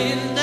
in the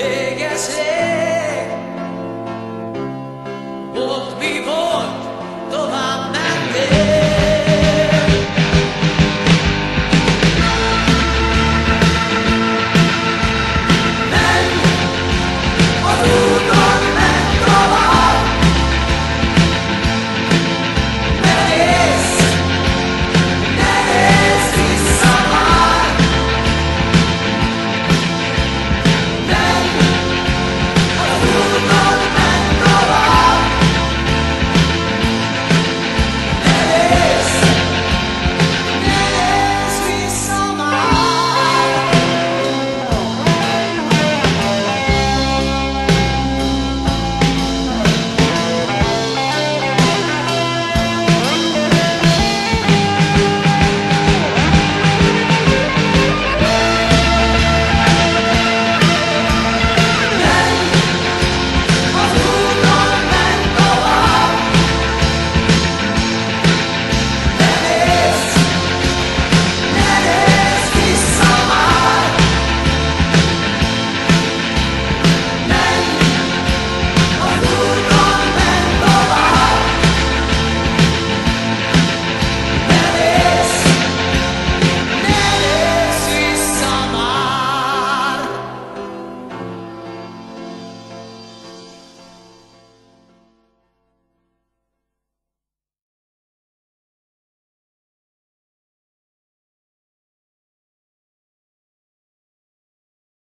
Múlt, éges ég,